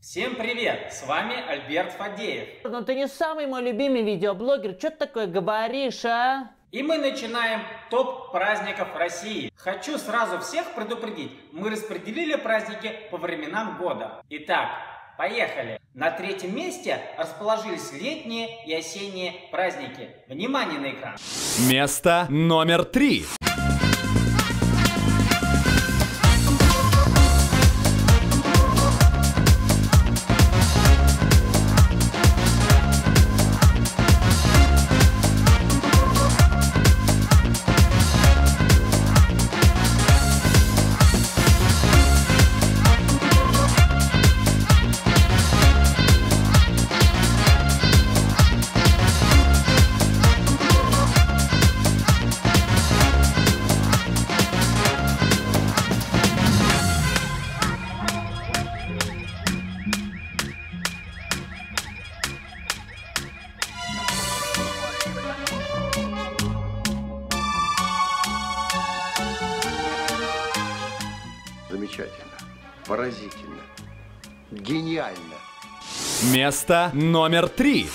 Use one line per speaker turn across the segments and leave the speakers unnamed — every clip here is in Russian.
Всем привет! С вами Альберт Фадеев.
Ну ты не самый мой любимый видеоблогер, что ты такое говоришь, а?
И мы начинаем топ праздников России. Хочу сразу всех предупредить, мы распределили праздники по временам года. Итак, поехали! На третьем месте расположились летние и осенние праздники. Внимание на экран!
Место номер три.
Замечательно. Поразительно. Гениально.
Место номер три.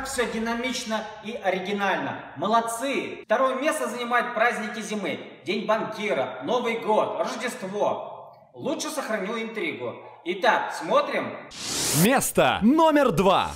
Как все динамично и оригинально. Молодцы! Второе место занимают праздники зимы. День банкира, Новый год, Рождество. Лучше сохраню интригу. Итак, смотрим.
Место номер два.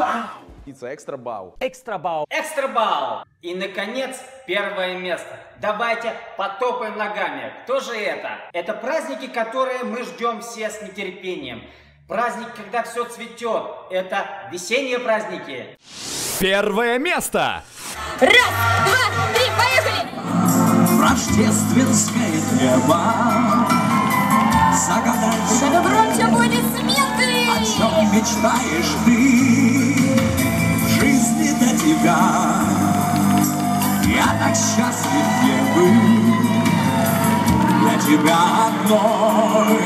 Становится экстра бау.
Экстра бау.
Экстрабал! И, наконец, первое место. Давайте потопаем ногами. Кто же это? Это праздники, которые мы ждем все с нетерпением. Праздник, когда все цветет. Это весенние праздники.
Первое место.
Раз, два, три, поехали!
Рождественское небо Загадать,
Чтобы громче аплодисменты!
о чем мечтаешь ты В тебя. Я так счастлив не был Для тебя одной.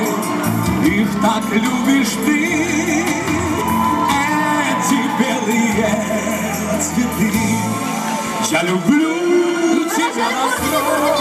Их так любишь ты. Эти белые цветы. Я люблю тебя на!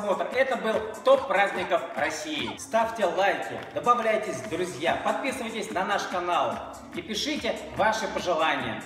Просмотр. Это был топ праздников России. Ставьте лайки, добавляйтесь в друзья, подписывайтесь на наш канал и пишите ваши пожелания.